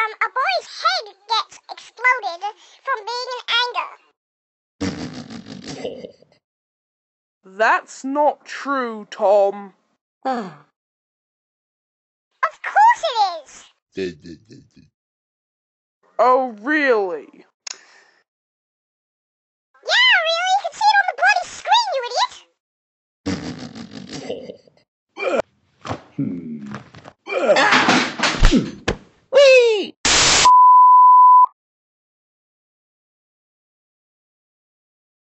um, a boy's head gets exploded from being in anger. That's not true, Tom. Of course it is. Oh, really? Yeah, really? You can see it on the bloody screen, you idiot! Hmm.